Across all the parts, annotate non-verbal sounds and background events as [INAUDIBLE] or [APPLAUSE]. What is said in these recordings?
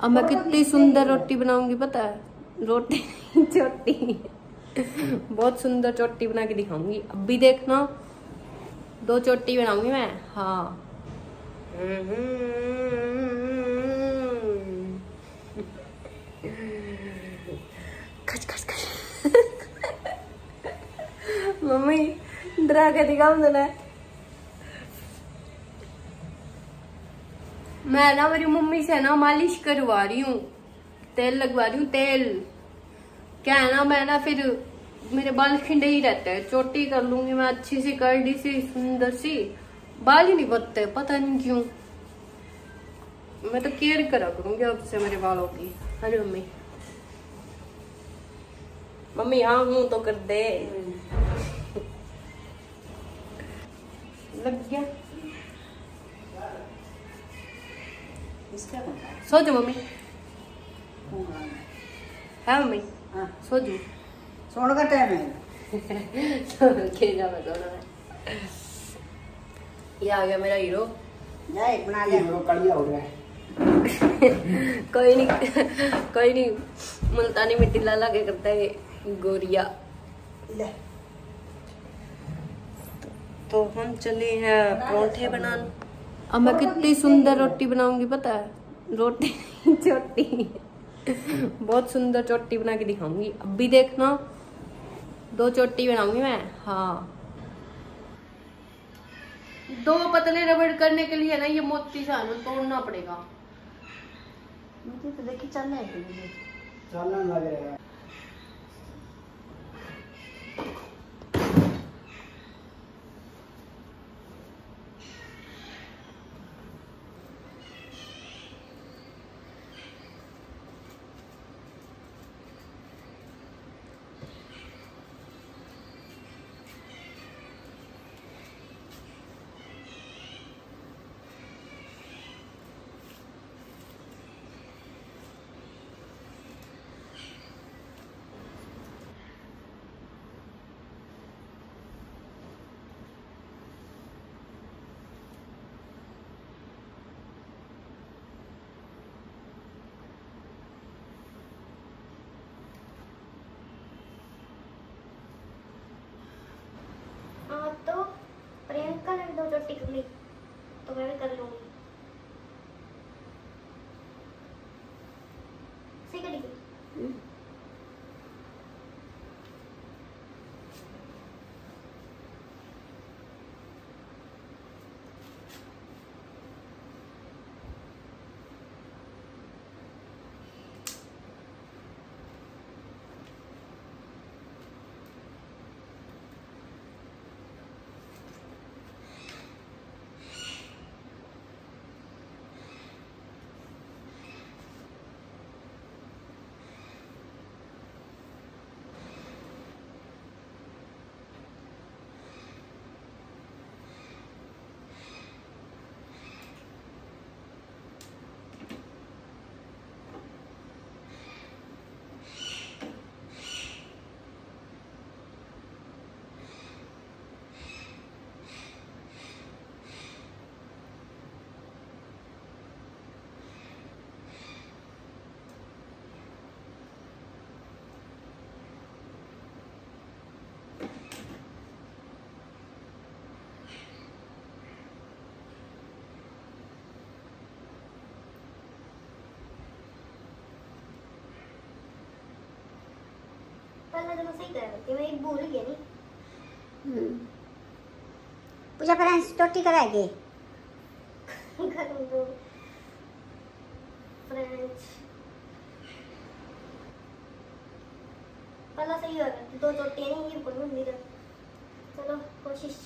अब मैं कितनी सुंदर रोटी बनाऊँगी पता है? रोटी चोटी। बहुत सुंदर चोटी बना के दिखाऊँगी। अब भी देखना। दो चोटी बनाऊँगी मैं। हाँ। खच खच खच। मम्मी, डरा के दिखाऊँ ना मैं ना, मेरी मम्मी से ना मालिश करवा रही हूँ। तेल लगवा रही हूँ, तेल। क्या है ना, मैं ना फिर मेरे बाल खिंडे ही रहते हैं। चोटी कर लूँगी मैं अच्छी सी, कर्डी सी, सुंदर सी। बाल ही नहीं बदते, पता नहीं क्यों। मैं तो केयर करा करूँगी अब से मेरे बालों की। अरे मम्मी। मम्मी हाँ हूँ तो कर दे। लग गया। सो मम्मी। होगा है? मम्मी। हाँ। सो जाओ सोने का टाइम है। के जा मैं सोना है। ये आ गया मेरा हीरो जा एक बना ले। वो कड़िया हो गया। कोई नहीं कोई नहीं। मुल्तानी मिट्टी लाला के करता है? गोरिया। ले। तो हम चले हैं परोठे बनाने। अब मैं कितनी सुंदर रोटी बनाऊँगी पता है? रोटी चोटी। बहुत सुंदर चोटी बना के दिखाऊँगी। अब भी देखना। दो चोटी बनाऊँगी मैं। हाँ। दो पतले रबड़ करने के लिए ना ये मोती सा तोड़ना पड़ेगा। मुझे तो देखी चलने है लग रहा हाँ तो प्रियंका ने दो चोटी कर ली तो मैं भी कर लूँगी सही करेगी पहले तो मैं सही कर रही मैं एक भूल गई नहीं पूजा फ्रेंड्स टोटी कराएगी? दो [LAUGHS] पहला सही हो गया दो टोटियाँ नहीं ये बोलूँ मेरा चलो कोशिश।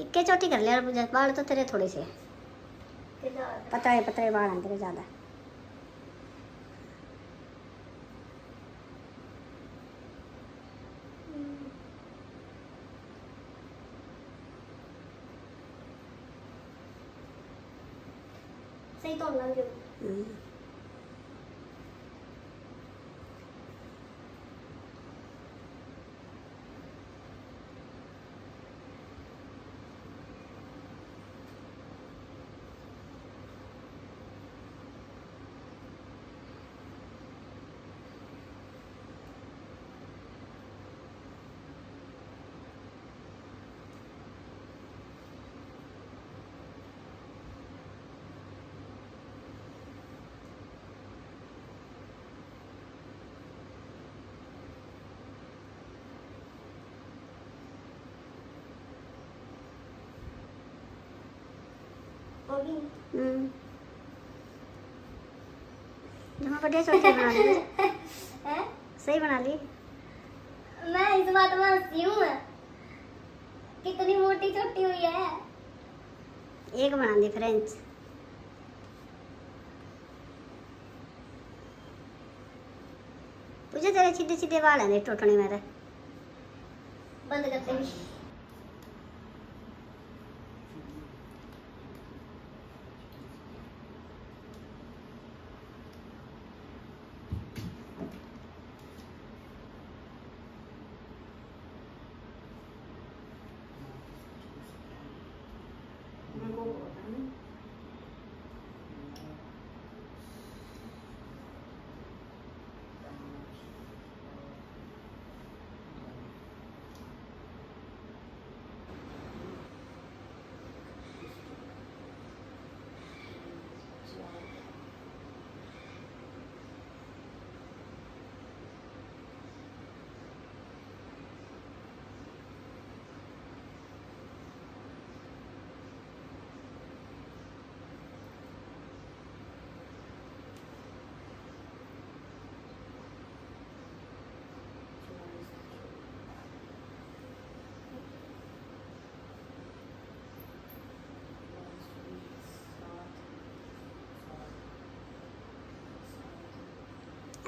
इक्के चोटी कर लिया बाल तो तेरे थोड़े से। पतले पतले बाल हैं तेरे ज़्यादा। बढ़िया चोटी बना ली। [LAUGHS] है? सही बना ली। मैं इस बात में हँसी हूँ। कितनी मोटी छोटी हुई है। एक बना दी फ्रेंच पूजा तेरे सीधे सीधे वाल हैं टोटने मेरे। बंद करते भी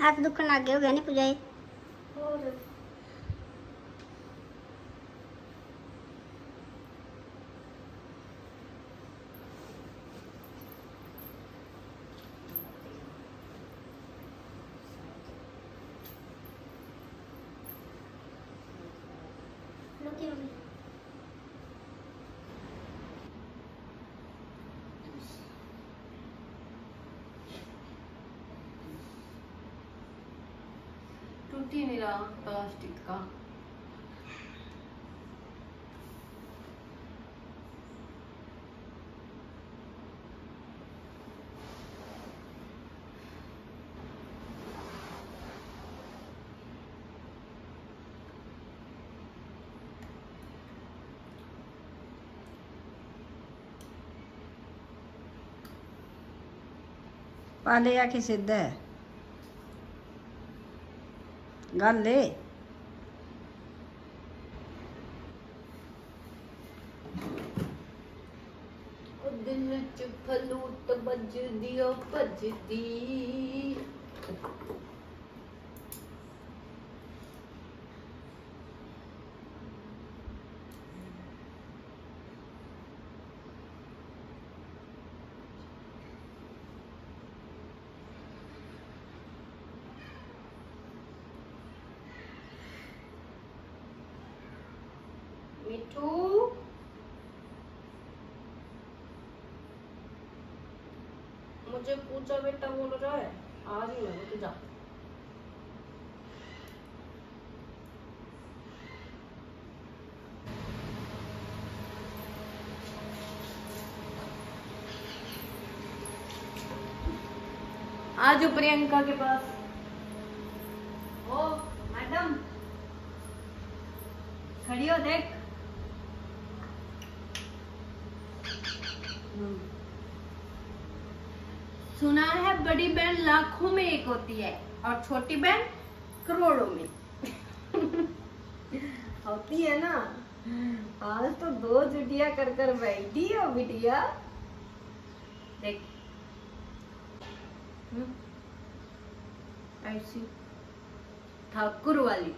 हाथ दुखन लग गए हो गया नहीं पूजा ये? और लुकी मम्मी टूट ही नहीं रहा प्लास्टिक का पाले या कि सिद्ध है? ਗੱਲ ਏ ਉਹ ਦਿਲ ਚ ਫਲੂਟ ਵੱਜਦੀ ਉਹ ਭੱਜਦੀ मुझे पूछा बेटा, बोल रहा है। आ रही मैं रुक जा। आज प्रियंका के पास। ओ, मैडम। खड़ी हो, देख। सुना है बड़ी बहन लाखों में एक होती है और छोटी बहन करोड़ों में। [LAUGHS] होती है ना? आज तो दो जुटिया कर कर बैठी हो बिटिया। देख। हम्म, ऐसी ठाकुर वाली।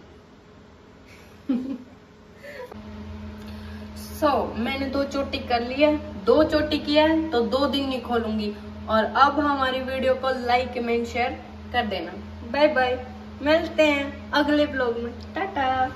सो [LAUGHS] so, मैंने दो चोटी कर लिया दो चोटी किया है तो दो दिन नहीं खोलूँगी। और अब हमारी वीडियो को लाइक कमेंट शेयर कर देना। बाय बाय मिलते हैं अगले ब्लॉग में। टाटा।